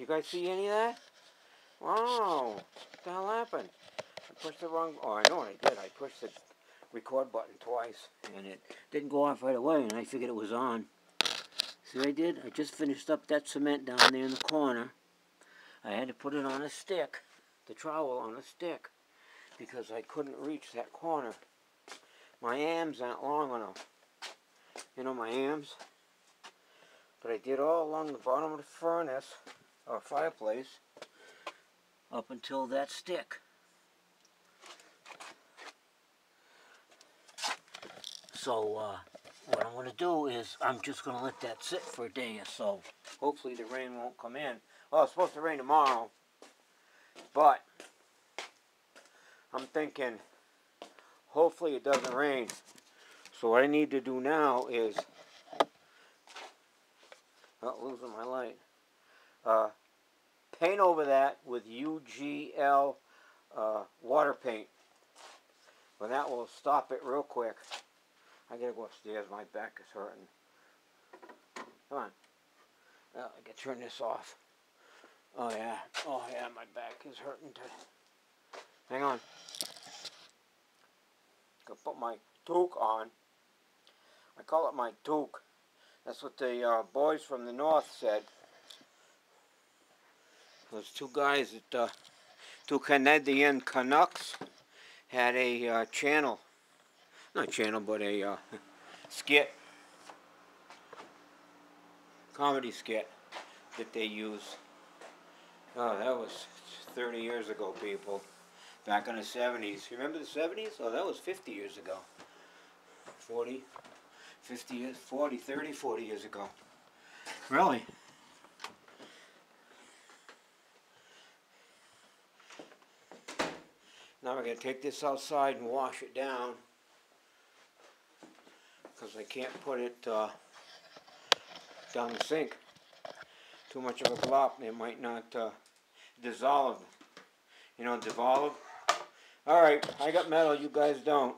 You guys see any of that? Wow. What the hell happened? I pushed the wrong... Oh, I know what I did. I pushed the record button twice, and it didn't go off right away, and I figured it was on. See what I did? I just finished up that cement down there in the corner. I had to put it on a stick, the trowel on a stick, because I couldn't reach that corner. My arms aren't long enough. You know my arms? But I did all along the bottom of the furnace, or fireplace, up until that stick. So, uh, what I'm going to do is I'm just going to let that sit for a day or so. Hopefully the rain won't come in. Well, it's supposed to rain tomorrow. But I'm thinking hopefully it doesn't rain. So what I need to do now is not losing my light. Uh, paint over that with UGL uh, water paint. But that will stop it real quick. I gotta go upstairs. My back is hurting. Come on. Well, I can turn this off. Oh yeah. Oh yeah, my back is hurting. Too. Hang on. Gonna put my toque on. I call it my toque. That's what the uh, boys from the north said. Those two guys at two Canadian Canucks had a uh, channel not channel, but a uh, skit, comedy skit that they use. Oh, that was 30 years ago, people. Back in the 70s. Remember the 70s? Oh, that was 50 years ago. 40, 50 years, 40, 30, 40 years ago. Really? Now we're going to take this outside and wash it down because I can't put it uh, down the sink. Too much of a glop, it might not uh, dissolve. You know, dissolve. Alright, I got metal, you guys don't.